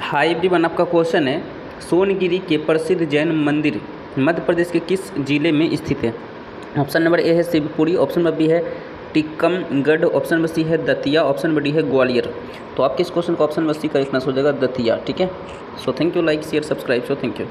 High everyone आपका question है। सोनगिरी के प्रसिद्ध जैन मंदिर मध्य प्रदेश के किस ज़िले में स्थित है? ऑप्शन नंबर ए है शिवपुरी, ऑप्शन नंबर बी है टिक्कमगढ़ ऑप्शन नंबर सी है दतिया, ऑप्शन नंबर डी है ग्वालियर। तो आपके इस क्वेश्चन का ऑप्शन नंबर सी का इतना हो जाएगा दतिया, ठीक है? So thank you like share subscribe so thank you